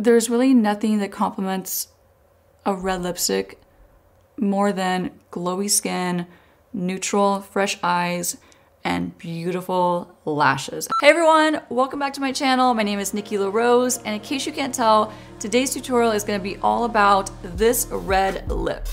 There's really nothing that complements a red lipstick more than glowy skin, neutral, fresh eyes, and beautiful lashes. Hey everyone, welcome back to my channel. My name is Nikki LaRose, and in case you can't tell, today's tutorial is gonna be all about this red lip.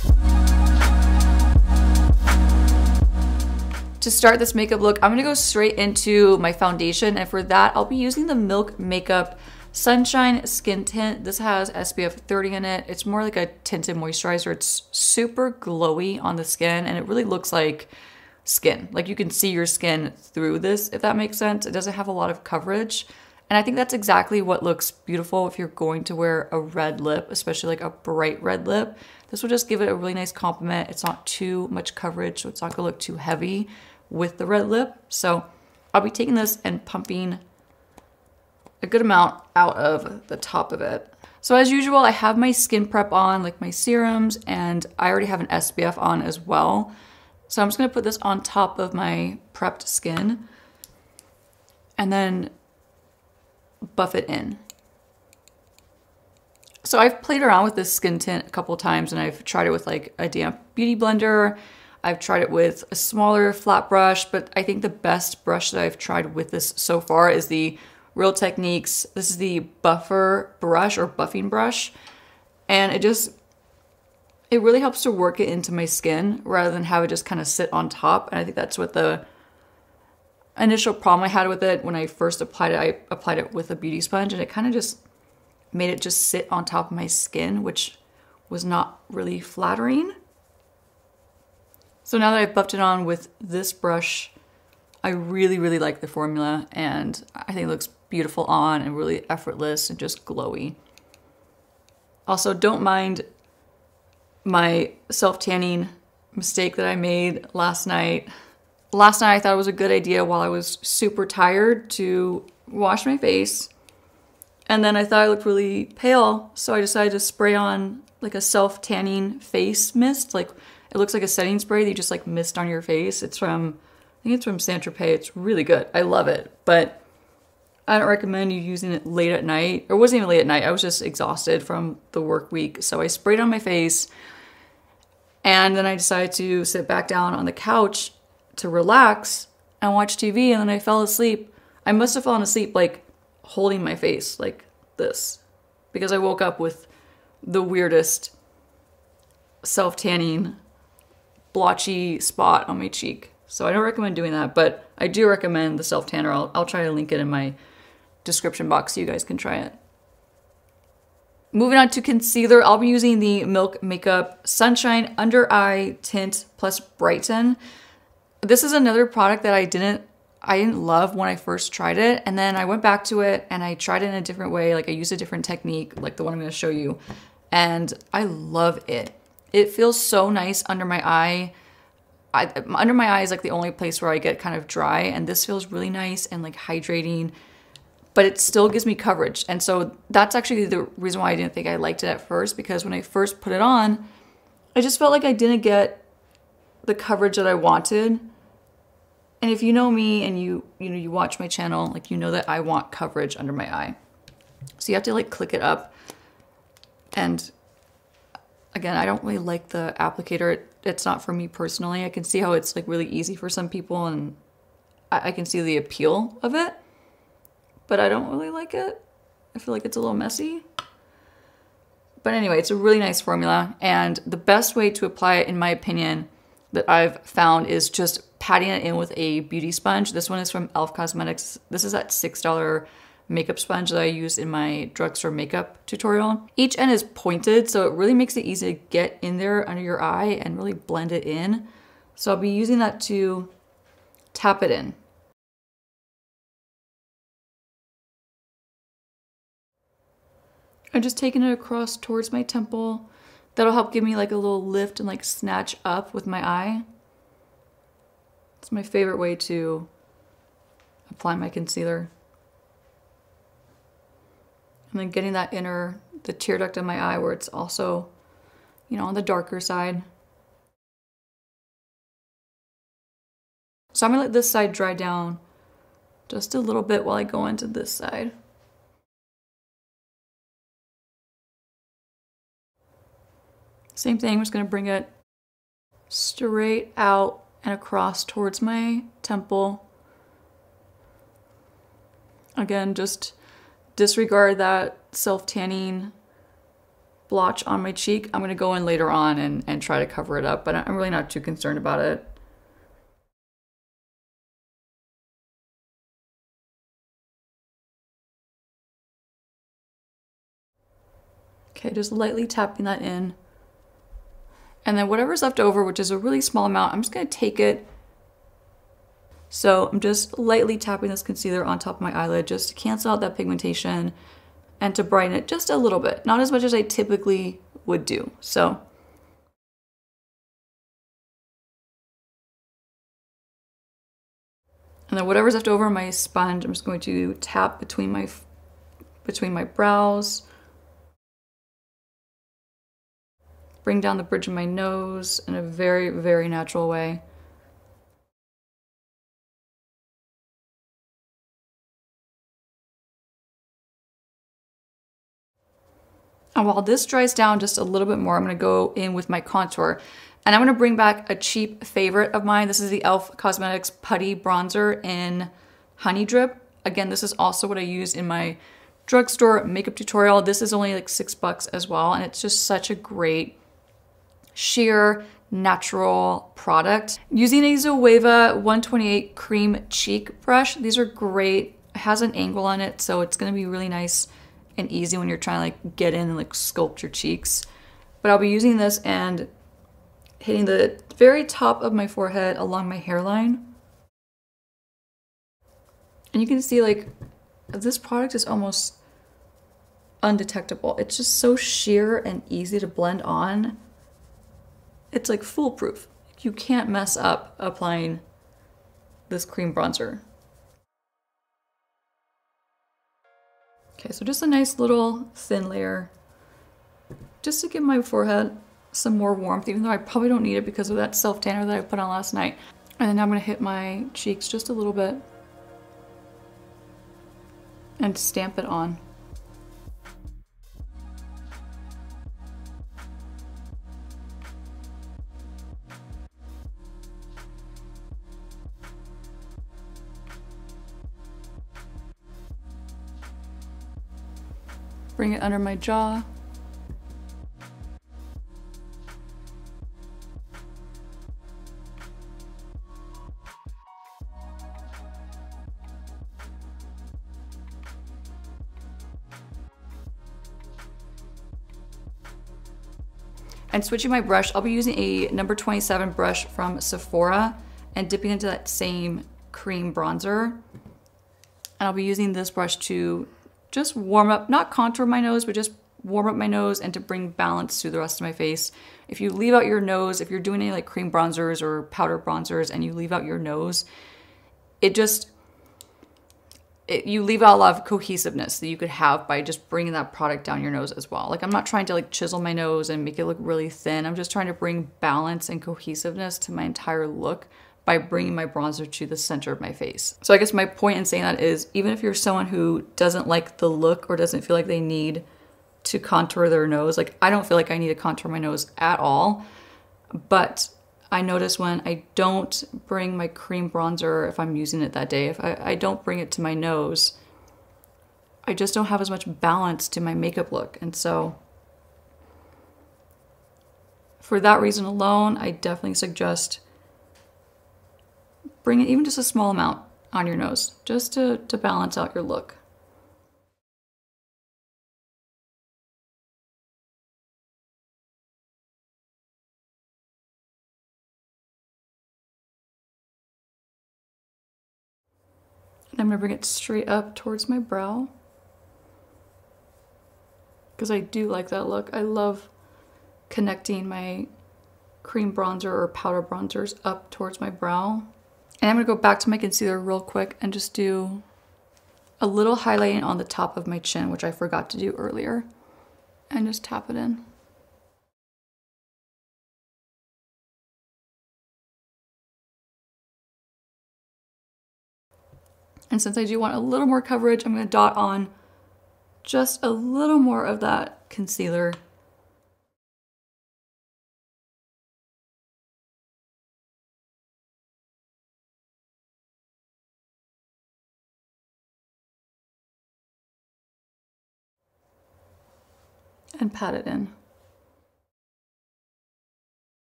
To start this makeup look, I'm gonna go straight into my foundation, and for that, I'll be using the Milk Makeup Sunshine Skin Tint. This has SPF 30 in it. It's more like a tinted moisturizer. It's super glowy on the skin and it really looks like skin. Like you can see your skin through this, if that makes sense. It doesn't have a lot of coverage. And I think that's exactly what looks beautiful if you're going to wear a red lip, especially like a bright red lip. This will just give it a really nice compliment. It's not too much coverage, so it's not gonna look too heavy with the red lip. So I'll be taking this and pumping a good amount out of the top of it. So as usual, I have my skin prep on, like my serums, and I already have an SPF on as well. So I'm just gonna put this on top of my prepped skin and then buff it in. So I've played around with this skin tint a couple times and I've tried it with like a damp beauty blender. I've tried it with a smaller flat brush, but I think the best brush that I've tried with this so far is the Real Techniques. This is the buffer brush or buffing brush. And it just, it really helps to work it into my skin rather than have it just kind of sit on top. And I think that's what the initial problem I had with it when I first applied it. I applied it with a beauty sponge and it kind of just made it just sit on top of my skin, which was not really flattering. So now that I've buffed it on with this brush, I really, really like the formula and I think it looks beautiful on and really effortless and just glowy. Also, don't mind my self-tanning mistake that I made last night. Last night I thought it was a good idea while I was super tired to wash my face. And then I thought I looked really pale, so I decided to spray on like a self-tanning face mist. Like it looks like a setting spray that you just like mist on your face. It's from, I think it's from Saint Tropez. It's really good. I love it. But I don't recommend you using it late at night. It wasn't even late at night. I was just exhausted from the work week. So I sprayed on my face and then I decided to sit back down on the couch to relax and watch TV and then I fell asleep. I must have fallen asleep like holding my face like this because I woke up with the weirdest self-tanning blotchy spot on my cheek. So I don't recommend doing that, but I do recommend the self-tanner. I'll, I'll try to link it in my description box so you guys can try it. Moving on to concealer, I'll be using the Milk Makeup Sunshine Under Eye Tint Plus Brighten. This is another product that I didn't I didn't love when I first tried it, and then I went back to it and I tried it in a different way. Like I used a different technique, like the one I'm going to show you, and I love it. It feels so nice under my eye. I, under my eye is like the only place where I get kind of dry, and this feels really nice and like hydrating but it still gives me coverage. And so that's actually the reason why I didn't think I liked it at first because when I first put it on, I just felt like I didn't get the coverage that I wanted. And if you know me and you you know you watch my channel, like you know that I want coverage under my eye. So you have to like click it up. And again, I don't really like the applicator. It, it's not for me personally. I can see how it's like really easy for some people and I, I can see the appeal of it but I don't really like it. I feel like it's a little messy. But anyway, it's a really nice formula. And the best way to apply it, in my opinion, that I've found is just patting it in with a beauty sponge. This one is from e.l.f. Cosmetics. This is that $6 makeup sponge that I use in my drugstore makeup tutorial. Each end is pointed, so it really makes it easy to get in there under your eye and really blend it in. So I'll be using that to tap it in. I'm just taking it across towards my temple. That'll help give me like a little lift and like snatch up with my eye. It's my favorite way to apply my concealer. And then getting that inner, the tear duct of my eye where it's also, you know, on the darker side. So I'm gonna let this side dry down just a little bit while I go into this side. Same thing, I'm just gonna bring it straight out and across towards my temple. Again, just disregard that self-tanning blotch on my cheek. I'm gonna go in later on and, and try to cover it up, but I'm really not too concerned about it. Okay, just lightly tapping that in. And then whatever's left over, which is a really small amount, I'm just gonna take it. So I'm just lightly tapping this concealer on top of my eyelid just to cancel out that pigmentation and to brighten it just a little bit. Not as much as I typically would do. So And then whatever's left over my sponge, I'm just going to tap between my between my brows bring down the bridge of my nose in a very, very natural way. And while this dries down just a little bit more, I'm gonna go in with my contour. And I'm gonna bring back a cheap favorite of mine. This is the e.l.f. Cosmetics Putty Bronzer in Honey Drip. Again, this is also what I use in my drugstore makeup tutorial. This is only like six bucks as well. And it's just such a great sheer natural product. Using a Zoeva 128 cream cheek brush. These are great. It has an angle on it, so it's gonna be really nice and easy when you're trying to like get in and like sculpt your cheeks. But I'll be using this and hitting the very top of my forehead along my hairline. And you can see like this product is almost undetectable. It's just so sheer and easy to blend on it's like foolproof. You can't mess up applying this cream bronzer. Okay, so just a nice little thin layer just to give my forehead some more warmth, even though I probably don't need it because of that self-tanner that I put on last night. And then I'm gonna hit my cheeks just a little bit and stamp it on. Bring it under my jaw. And switching my brush, I'll be using a number 27 brush from Sephora and dipping into that same cream bronzer. And I'll be using this brush to just warm up, not contour my nose, but just warm up my nose and to bring balance to the rest of my face. If you leave out your nose, if you're doing any like cream bronzers or powder bronzers and you leave out your nose, it just, it, you leave out a lot of cohesiveness that you could have by just bringing that product down your nose as well. Like I'm not trying to like chisel my nose and make it look really thin. I'm just trying to bring balance and cohesiveness to my entire look by bringing my bronzer to the center of my face. So I guess my point in saying that is even if you're someone who doesn't like the look or doesn't feel like they need to contour their nose, like I don't feel like I need to contour my nose at all, but I notice when I don't bring my cream bronzer, if I'm using it that day, if I, I don't bring it to my nose, I just don't have as much balance to my makeup look. And so for that reason alone, I definitely suggest bring it even just a small amount on your nose, just to, to balance out your look. And I'm gonna bring it straight up towards my brow. Because I do like that look. I love connecting my cream bronzer or powder bronzers up towards my brow. And I'm gonna go back to my concealer real quick and just do a little highlighting on the top of my chin, which I forgot to do earlier. And just tap it in. And since I do want a little more coverage, I'm gonna dot on just a little more of that concealer and pat it in.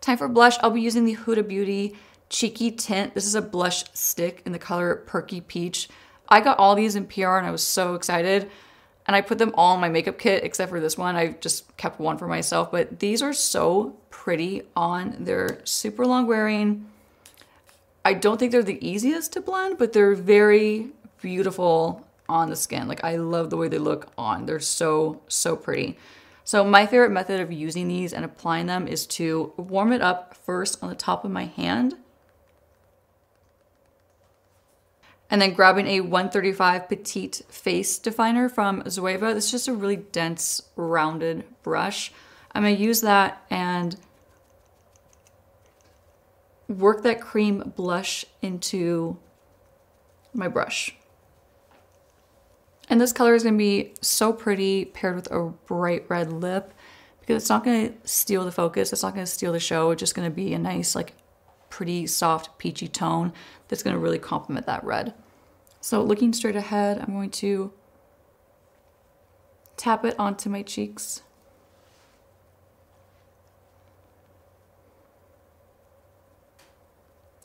Time for blush. I'll be using the Huda Beauty Cheeky Tint. This is a blush stick in the color Perky Peach. I got all these in PR and I was so excited. And I put them all in my makeup kit except for this one. I just kept one for myself. But these are so pretty on. They're super long wearing. I don't think they're the easiest to blend, but they're very beautiful on the skin. Like I love the way they look on. They're so, so pretty. So my favorite method of using these and applying them is to warm it up first on the top of my hand And then grabbing a 135 Petite Face Definer from Zoeva. This is just a really dense, rounded brush. I'm gonna use that and work that cream blush into my brush. And this color is gonna be so pretty paired with a bright red lip because it's not gonna steal the focus, it's not gonna steal the show, it's just gonna be a nice like pretty soft peachy tone that's gonna really complement that red. So looking straight ahead, I'm going to tap it onto my cheeks.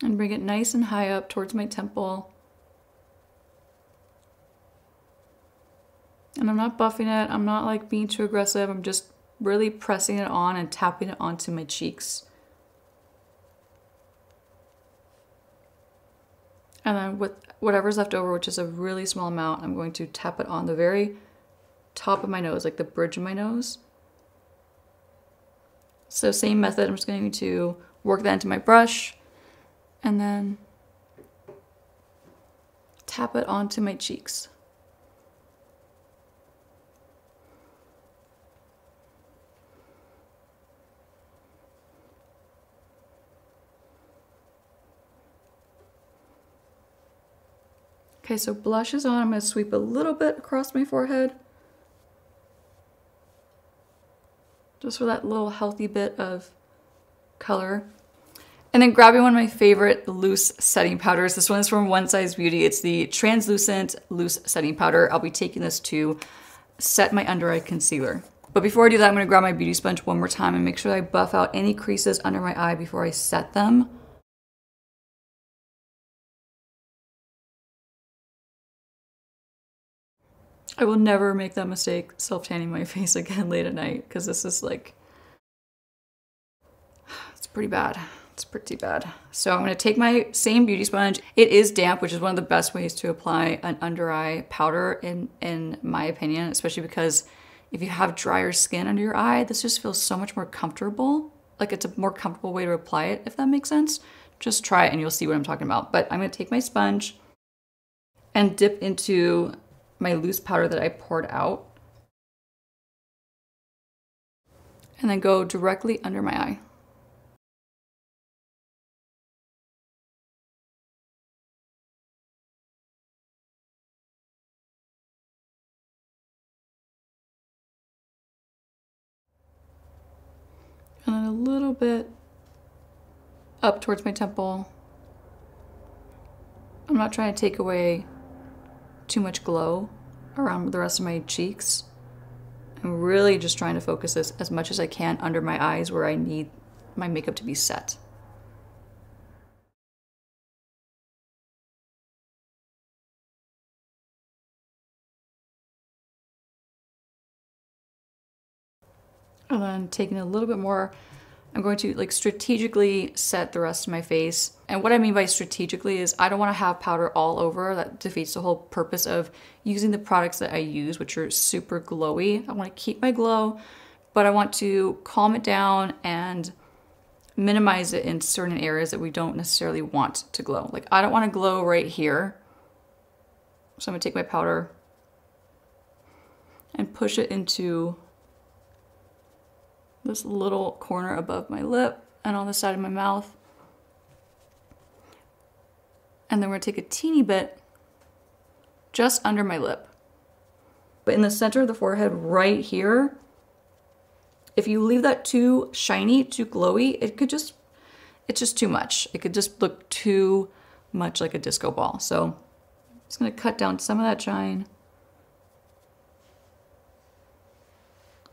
And bring it nice and high up towards my temple. And I'm not buffing it, I'm not like being too aggressive, I'm just really pressing it on and tapping it onto my cheeks. And then with whatever's left over, which is a really small amount, I'm going to tap it on the very top of my nose, like the bridge of my nose. So same method, I'm just going to work that into my brush and then tap it onto my cheeks. Okay, so blush is on. I'm going to sweep a little bit across my forehead. Just for that little healthy bit of color. And then grabbing one of my favorite loose setting powders. This one is from One Size Beauty. It's the Translucent Loose Setting Powder. I'll be taking this to set my under eye concealer. But before I do that, I'm gonna grab my beauty sponge one more time and make sure I buff out any creases under my eye before I set them. I will never make that mistake self tanning my face again late at night because this is like, it's pretty bad. It's pretty bad. So I'm gonna take my same beauty sponge. It is damp, which is one of the best ways to apply an under eye powder in, in my opinion, especially because if you have drier skin under your eye, this just feels so much more comfortable. Like it's a more comfortable way to apply it, if that makes sense. Just try it and you'll see what I'm talking about. But I'm gonna take my sponge and dip into my loose powder that I poured out. And then go directly under my eye. And then a little bit up towards my temple. I'm not trying to take away too much glow around the rest of my cheeks. I'm really just trying to focus this as much as I can under my eyes where I need my makeup to be set. And then taking a little bit more I'm going to like strategically set the rest of my face. And what I mean by strategically is I don't want to have powder all over. That defeats the whole purpose of using the products that I use, which are super glowy. I want to keep my glow, but I want to calm it down and minimize it in certain areas that we don't necessarily want to glow. Like I don't want to glow right here. So I'm gonna take my powder and push it into this little corner above my lip and on the side of my mouth. And then we're gonna take a teeny bit just under my lip. But in the center of the forehead right here, if you leave that too shiny, too glowy, it could just it's just too much. It could just look too much like a disco ball. So I'm just gonna cut down some of that shine.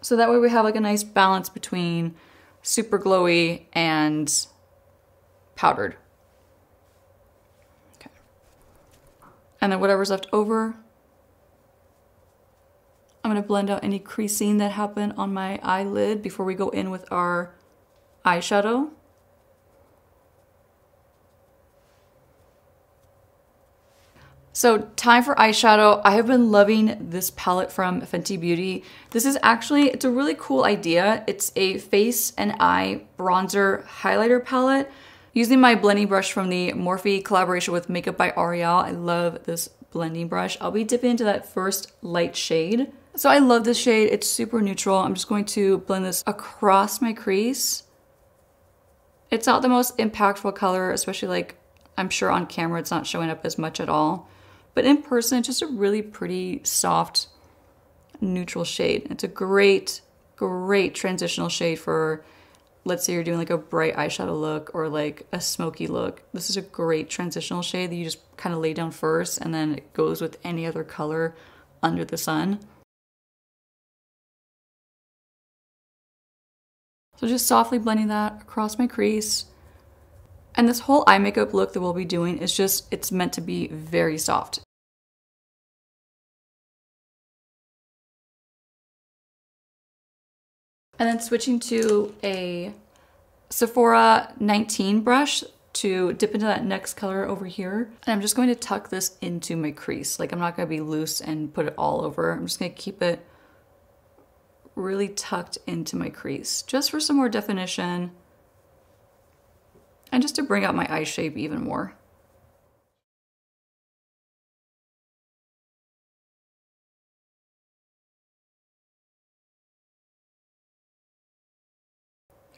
So that way we have like a nice balance between super glowy and powdered. Okay. And then whatever's left over, I'm gonna blend out any creasing that happened on my eyelid before we go in with our eyeshadow. So time for eyeshadow. I have been loving this palette from Fenty Beauty. This is actually, it's a really cool idea. It's a face and eye bronzer highlighter palette. Using my blending brush from the Morphe collaboration with Makeup by Ariel. I love this blending brush. I'll be dipping into that first light shade. So I love this shade. It's super neutral. I'm just going to blend this across my crease. It's not the most impactful color, especially like I'm sure on camera it's not showing up as much at all. But in person, it's just a really pretty, soft, neutral shade. It's a great, great transitional shade for, let's say you're doing like a bright eyeshadow look or like a smoky look. This is a great transitional shade that you just kind of lay down first and then it goes with any other color under the sun. So just softly blending that across my crease. And this whole eye makeup look that we'll be doing is just, it's meant to be very soft. And then switching to a Sephora 19 brush to dip into that next color over here. And I'm just going to tuck this into my crease. Like I'm not gonna be loose and put it all over. I'm just gonna keep it really tucked into my crease just for some more definition and just to bring out my eye shape even more.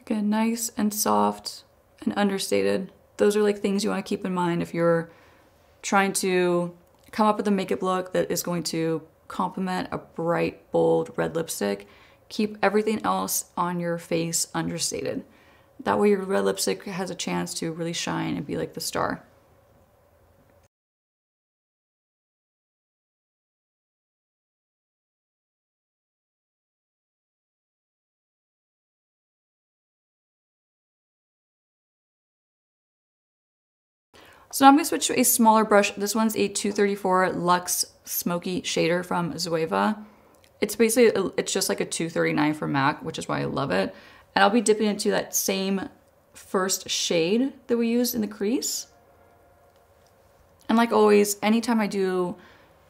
Again, nice and soft and understated. Those are like things you want to keep in mind if you're trying to come up with a makeup look that is going to complement a bright, bold red lipstick. Keep everything else on your face understated. That way your red lipstick has a chance to really shine and be like the star. So now I'm gonna switch to a smaller brush. This one's a 234 Luxe Smoky Shader from Zoeva. It's basically, it's just like a 239 from MAC, which is why I love it. And I'll be dipping into that same first shade that we used in the crease. And like always, anytime I do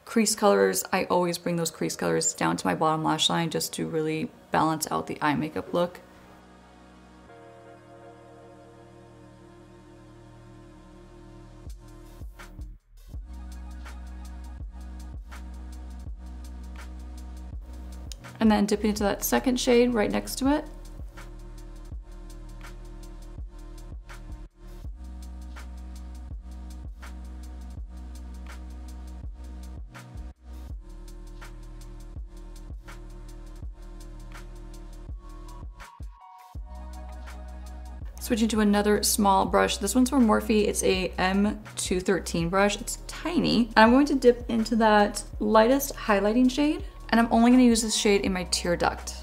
crease colors, I always bring those crease colors down to my bottom lash line just to really balance out the eye makeup look. And then dipping into that second shade right next to it. Switching to another small brush. This one's from Morphe. It's a M213 brush. It's tiny. And I'm going to dip into that lightest highlighting shade. And I'm only gonna use this shade in my tear duct.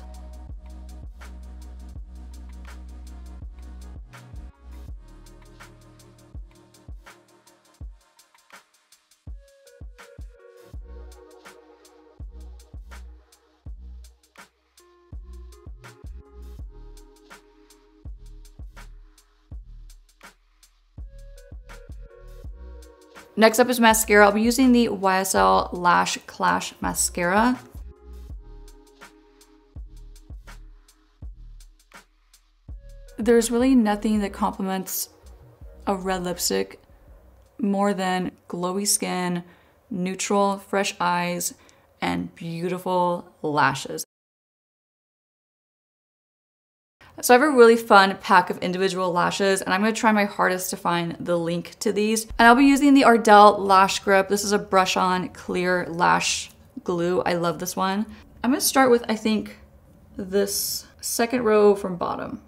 Next up is mascara. I'll be using the YSL Lash Clash Mascara. There's really nothing that complements a red lipstick more than glowy skin, neutral, fresh eyes, and beautiful lashes. So I have a really fun pack of individual lashes and I'm gonna try my hardest to find the link to these. And I'll be using the Ardell Lash Grip. This is a brush on clear lash glue. I love this one. I'm gonna start with, I think, this second row from bottom.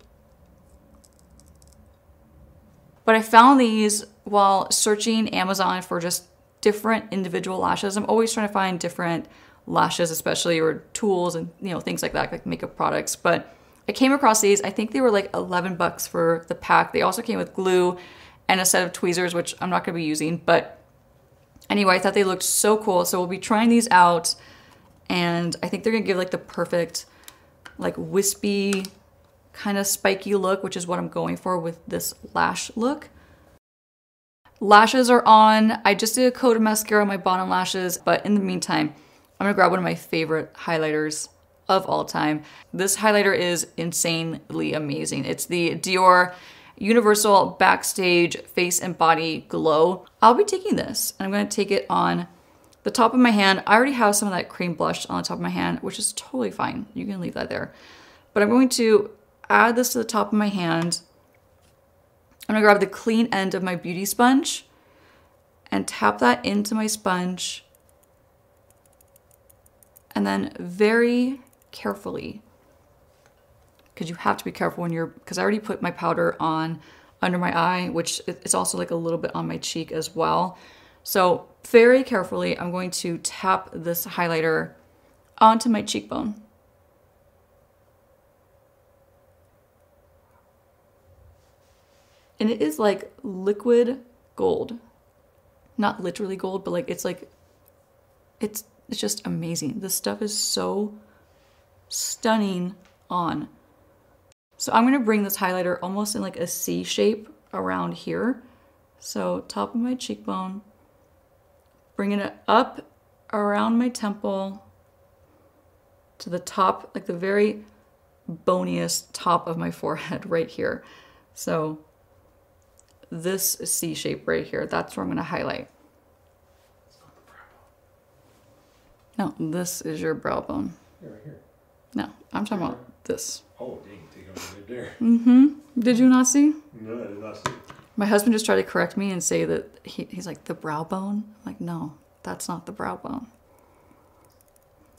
But I found these while searching Amazon for just different individual lashes. I'm always trying to find different lashes, especially or tools and you know things like that, like makeup products. But I came across these. I think they were like 11 bucks for the pack. They also came with glue and a set of tweezers, which I'm not going to be using. But anyway, I thought they looked so cool. So we'll be trying these out, and I think they're going to give like the perfect, like wispy, kind of spiky look, which is what I'm going for with this lash look. Lashes are on. I just did a coat of mascara on my bottom lashes, but in the meantime, I'm gonna grab one of my favorite highlighters of all time. This highlighter is insanely amazing. It's the Dior Universal Backstage Face and Body Glow. I'll be taking this and I'm gonna take it on the top of my hand. I already have some of that cream blush on the top of my hand, which is totally fine. You can leave that there. But I'm going to add this to the top of my hand. I'm gonna grab the clean end of my beauty sponge and tap that into my sponge. And then very carefully, because you have to be careful when you're, because I already put my powder on under my eye, which it's also like a little bit on my cheek as well. So very carefully, I'm going to tap this highlighter onto my cheekbone. and it is like liquid gold not literally gold but like it's like it's it's just amazing this stuff is so stunning on so i'm going to bring this highlighter almost in like a c shape around here so top of my cheekbone bringing it up around my temple to the top like the very boniest top of my forehead right here so this C shape right here. That's where I'm going to highlight. No, this is your brow bone. Right here. No, I'm talking about this. Oh, dang, take him right there. Mm-hmm. Did you not see? No, I did not see. My husband just tried to correct me and say that he, he's like, the brow bone? I'm like, no, that's not the brow bone.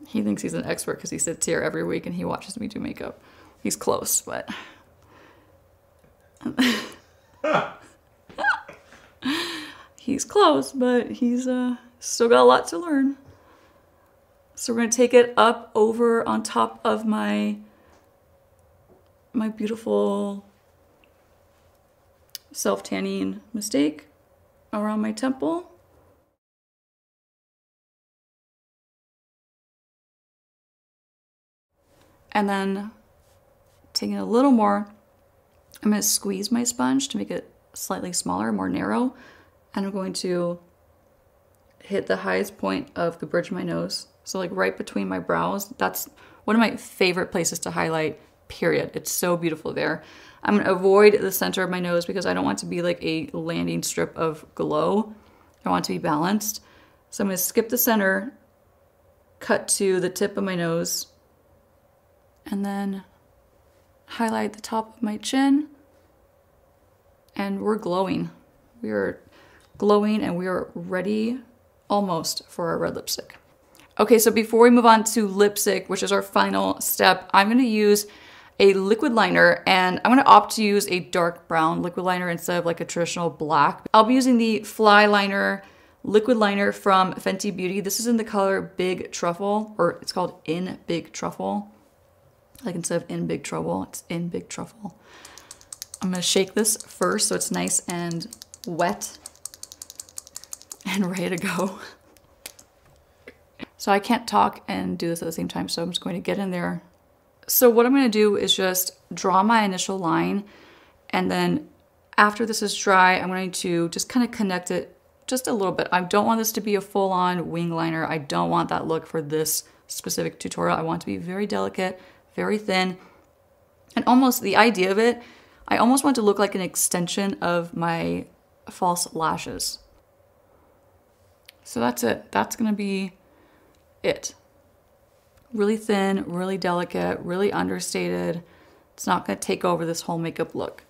He thinks he's an expert because he sits here every week and he watches me do makeup. He's close, but. he's close, but he's uh, still got a lot to learn. So we're gonna take it up over on top of my my beautiful self-tanning mistake around my temple. And then taking a little more, I'm gonna squeeze my sponge to make it slightly smaller, more narrow. And I'm going to hit the highest point of the bridge of my nose. So like right between my brows. That's one of my favorite places to highlight, period. It's so beautiful there. I'm gonna avoid the center of my nose because I don't want to be like a landing strip of glow. I want to be balanced. So I'm gonna skip the center, cut to the tip of my nose, and then highlight the top of my chin and we're glowing. We are glowing and we are ready almost for our red lipstick. Okay, so before we move on to lipstick, which is our final step, I'm gonna use a liquid liner and I'm gonna opt to use a dark brown liquid liner instead of like a traditional black. I'll be using the Fly Liner liquid liner from Fenty Beauty. This is in the color Big Truffle, or it's called In Big Truffle. Like instead of In Big Trouble, it's In Big Truffle. I'm gonna shake this first so it's nice and wet and ready to go. So I can't talk and do this at the same time, so I'm just going to get in there. So what I'm gonna do is just draw my initial line and then after this is dry, I'm going to just kind of connect it just a little bit. I don't want this to be a full-on wing liner. I don't want that look for this specific tutorial. I want to be very delicate, very thin, and almost the idea of it I almost want to look like an extension of my false lashes. So that's it. That's going to be it. Really thin, really delicate, really understated. It's not going to take over this whole makeup look.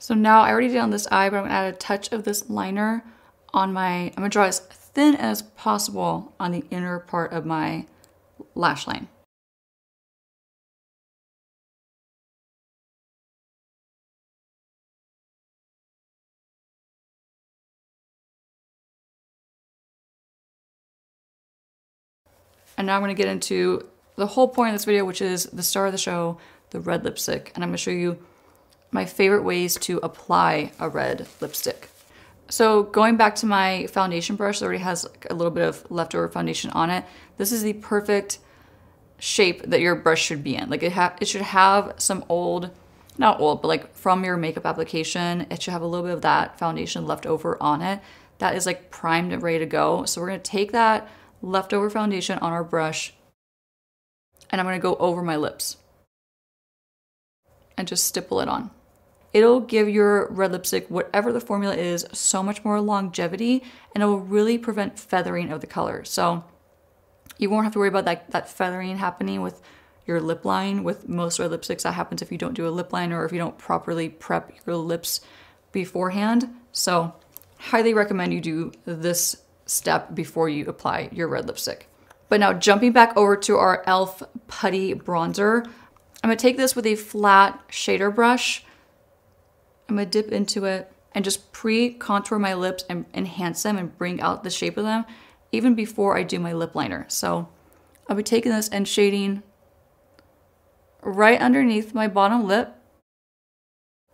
So now I already did on this eye, but I'm gonna add a touch of this liner on my, I'm gonna draw as thin as possible on the inner part of my lash line. And now I'm gonna get into the whole point of this video, which is the star of the show, the red lipstick. And I'm gonna show you my favorite ways to apply a red lipstick. So going back to my foundation brush that already has a little bit of leftover foundation on it, this is the perfect shape that your brush should be in. Like it, ha- it should have some old, not old, but like from your makeup application, it should have a little bit of that foundation left over on it. That is like primed and ready to go. So we're gonna take that leftover foundation on our brush and I'm gonna go over my lips and just stipple it on it'll give your red lipstick, whatever the formula is, so much more longevity and it will really prevent feathering of the color. So you won't have to worry about that, that feathering happening with your lip line. With most red lipsticks, that happens if you don't do a lip liner or if you don't properly prep your lips beforehand. So highly recommend you do this step before you apply your red lipstick. But now jumping back over to our e.l.f. Putty Bronzer, I'm gonna take this with a flat shader brush I'm gonna dip into it and just pre-contour my lips and enhance them and bring out the shape of them even before I do my lip liner. So I'll be taking this and shading right underneath my bottom lip,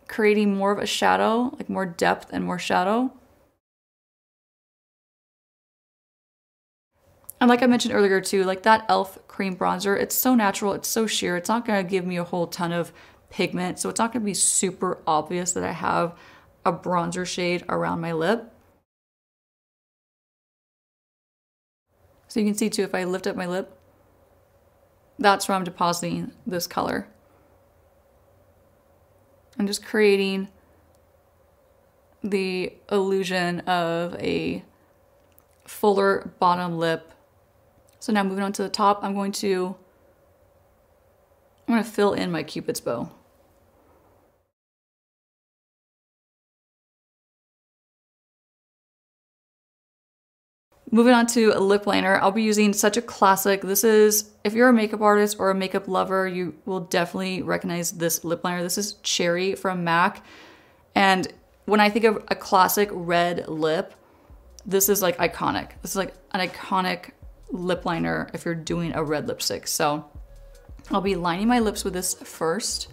creating more of a shadow, like more depth and more shadow. And like I mentioned earlier too, like that e.l.f. cream bronzer, it's so natural, it's so sheer, it's not gonna give me a whole ton of pigment. So it's not to be super obvious that I have a bronzer shade around my lip. So you can see too, if I lift up my lip, that's where I'm depositing this color. I'm just creating the illusion of a fuller bottom lip. So now moving on to the top, I'm going to I'm going to fill in my cupid's bow. Moving on to a lip liner, I'll be using such a classic. This is, if you're a makeup artist or a makeup lover, you will definitely recognize this lip liner. This is Cherry from MAC. And when I think of a classic red lip, this is like iconic. This is like an iconic lip liner if you're doing a red lipstick. So I'll be lining my lips with this first.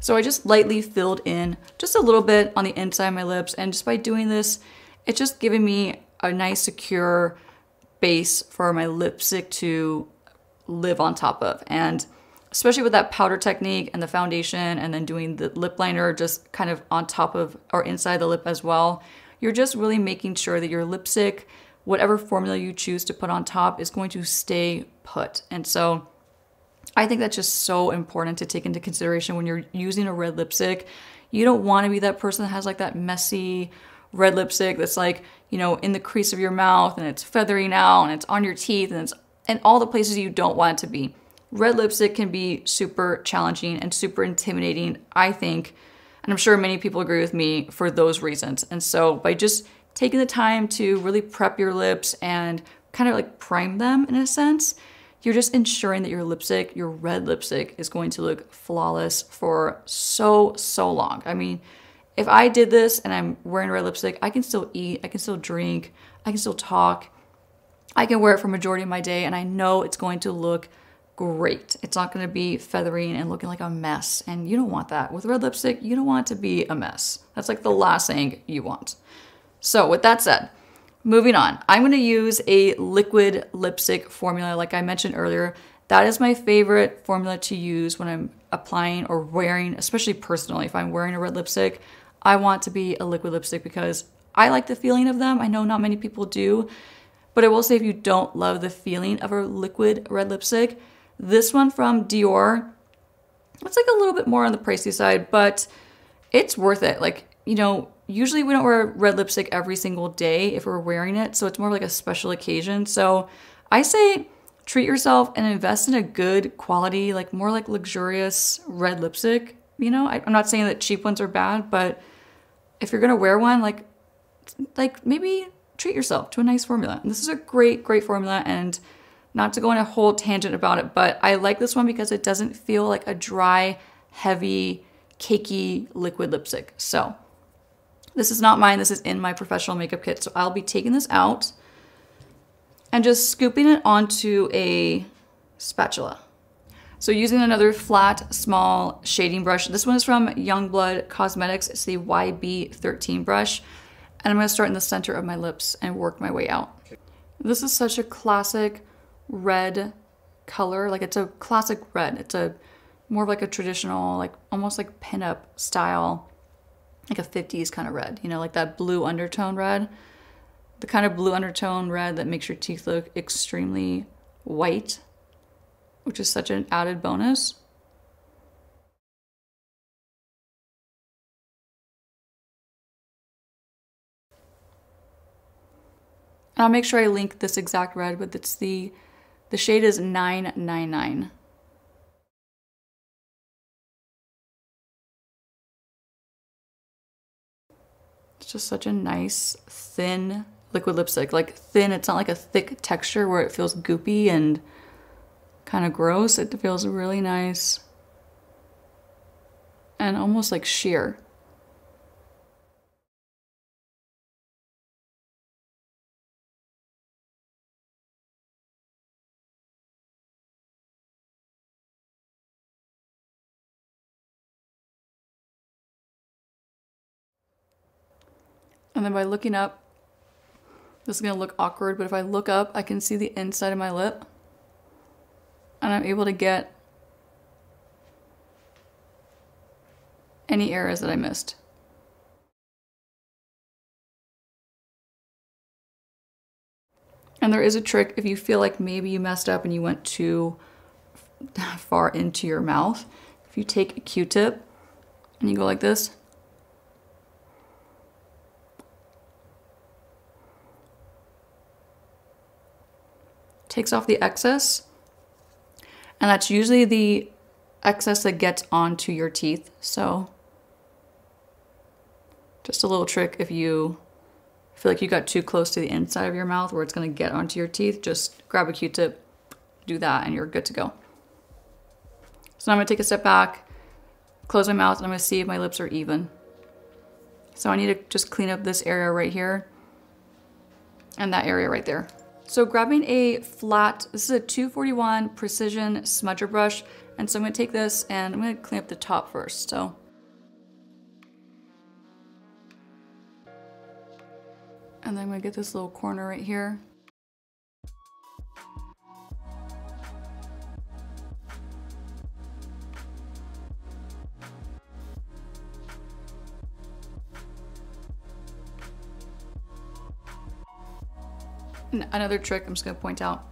So I just lightly filled in just a little bit on the inside of my lips. And just by doing this, it's just giving me a nice secure base for my lipstick to live on top of. And especially with that powder technique and the foundation and then doing the lip liner just kind of on top of or inside the lip as well, you're just really making sure that your lipstick, whatever formula you choose to put on top, is going to stay put. And so I think that's just so important to take into consideration when you're using a red lipstick. You don't want to be that person that has like that messy red lipstick that's like, you know, in the crease of your mouth and it's feathery now and it's on your teeth and it's in all the places you don't want it to be. Red lipstick can be super challenging and super intimidating, I think. And I'm sure many people agree with me for those reasons. And so by just taking the time to really prep your lips and kind of like prime them in a sense, you're just ensuring that your lipstick, your red lipstick, is going to look flawless for so, so long. I mean, if I did this and I'm wearing red lipstick, I can still eat, I can still drink, I can still talk. I can wear it for majority of my day and I know it's going to look great. It's not going to be feathering and looking like a mess. And you don't want that. With red lipstick, you don't want it to be a mess. That's like the last thing you want. So, with that said, moving on, I'm going to use a liquid lipstick formula like I mentioned earlier. That is my favorite formula to use when I'm applying or wearing, especially personally. If I'm wearing a red lipstick, I want to be a liquid lipstick because I like the feeling of them. I know not many people do, but I will say if you don't love the feeling of a liquid red lipstick, this one from Dior, it's like a little bit more on the pricey side, but it's worth it. Like, you know, usually we don't wear red lipstick every single day if we're wearing it, so it's more like a special occasion. So I say treat yourself and invest in a good quality, like more like luxurious red lipstick. You know, I, I'm not saying that cheap ones are bad, but if you're gonna wear one, like, like maybe treat yourself to a nice formula. And this is a great, great formula. And not to go on a whole tangent about it, but I like this one because it doesn't feel like a dry, heavy, cakey liquid lipstick. So this is not mine. This is in my professional makeup kit. So I'll be taking this out and just scooping it onto a spatula. So using another flat, small shading brush. This one is from Youngblood Cosmetics. It's the YB13 brush. And I'm gonna start in the center of my lips and work my way out. This is such a classic red color. Like it's a classic red. It's a more of like a traditional, like almost like pinup style, like a 50s kind of red, you know, like that blue undertone red. The kind of blue undertone red that makes your teeth look extremely white, which is such an added bonus. And I'll make sure I link this exact red, but it's the the shade is 999. Just such a nice, thin liquid lipstick. Like thin, it's not like a thick texture where it feels goopy and kind of gross. It feels really nice and almost like sheer. And then by looking up, this is gonna look awkward, but if I look up, I can see the inside of my lip. And I'm able to get any areas that I missed. And there is a trick if you feel like maybe you messed up and you went too far into your mouth. If you take a Q-tip and you go like this, takes off the excess. And that's usually the excess that gets onto your teeth. So just a little trick if you feel like you got too close to the inside of your mouth where it's going to get onto your teeth, just grab a Q-tip, do that, and you're good to go. So now I'm to take a step back, close my mouth, and I'm to see if my lips are even. So I need to just clean up this area right here and that area right there. So grabbing a flat, this is a 241 precision smudger brush. And so I'm gonna take this and I'm gonna clean up the top first, so. And then I'm gonna get this little corner right here. Another trick I'm just gonna point out.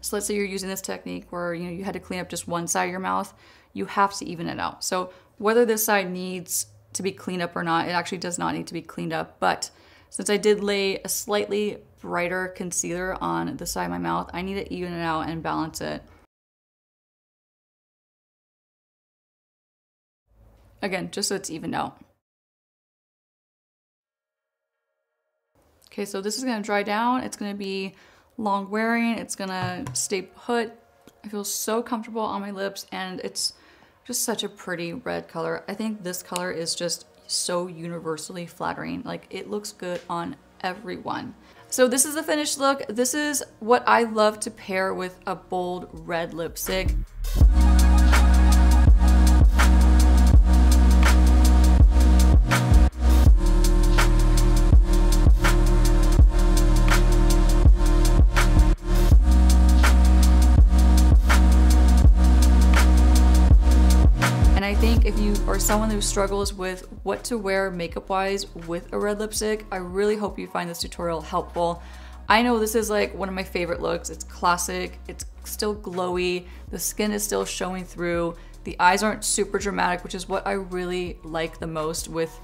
So let's say you're using this technique where you know you had to clean up just one side of your mouth, you have to even it out. So whether this side needs to be cleaned up or not. It actually does not need to be cleaned up, but since I did lay a slightly brighter concealer on the side of my mouth, I need to even it out and balance it. Again, just so it's evened out. Okay, so this is gonna dry down. It's gonna be long wearing. It's gonna stay put. I feel so comfortable on my lips and it's just such a pretty red color. I think this color is just so universally flattering. Like it looks good on everyone. So this is the finished look. This is what I love to pair with a bold red lipstick. Someone who struggles with what to wear makeup wise with a red lipstick, I really hope you find this tutorial helpful. I know this is like one of my favorite looks. It's classic, it's still glowy, the skin is still showing through, the eyes aren't super dramatic, which is what I really like the most with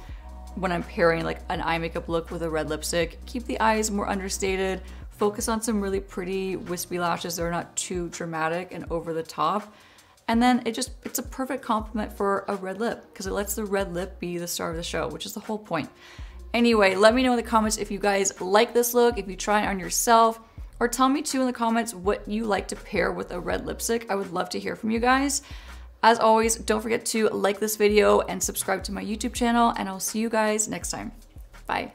when I'm pairing like an eye makeup look with a red lipstick. Keep the eyes more understated, focus on some really pretty wispy lashes that are not too dramatic and over the top. And then it just, it's a perfect complement for a red lip because it lets the red lip be the star of the show, which is the whole point. Anyway, let me know in the comments if you guys like this look, if you try it on yourself, or tell me too in the comments what you like to pair with a red lipstick. I would love to hear from you guys. As always, don't forget to like this video and subscribe to my YouTube channel, and I'll see you guys next time. Bye.